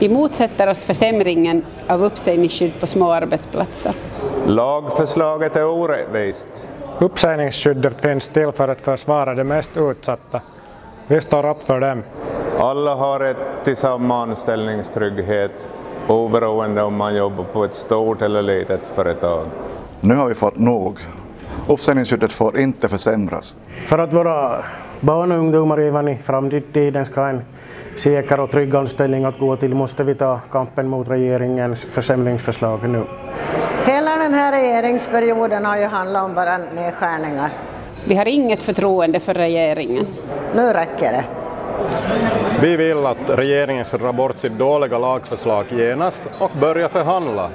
Vi motsätter oss försämringen av uppsägningsskydd på små arbetsplatser. Lagförslaget är orättvist. Uppsägningsskyddet finns till för att försvara de mest utsatta. Vi står upp för dem. Alla har rätt till samma anställningstrygghet oberoende om man jobbar på ett stort eller litet företag. Nu har vi fått nog. Uppsägningsskyddet får inte försämras. För att våra barn och ungdomar även i framtiden ska ha en säker och trygg anställning att gå till måste vi ta kampen mot regeringens försämringsförslag nu. Hela den här regeringsperioden har ju handlat om bara nedskärningar. Vi har inget förtroende för regeringen. Nu räcker det. Vi vill att regeringen ska dra bort sitt dåliga lagförslag genast och börja förhandla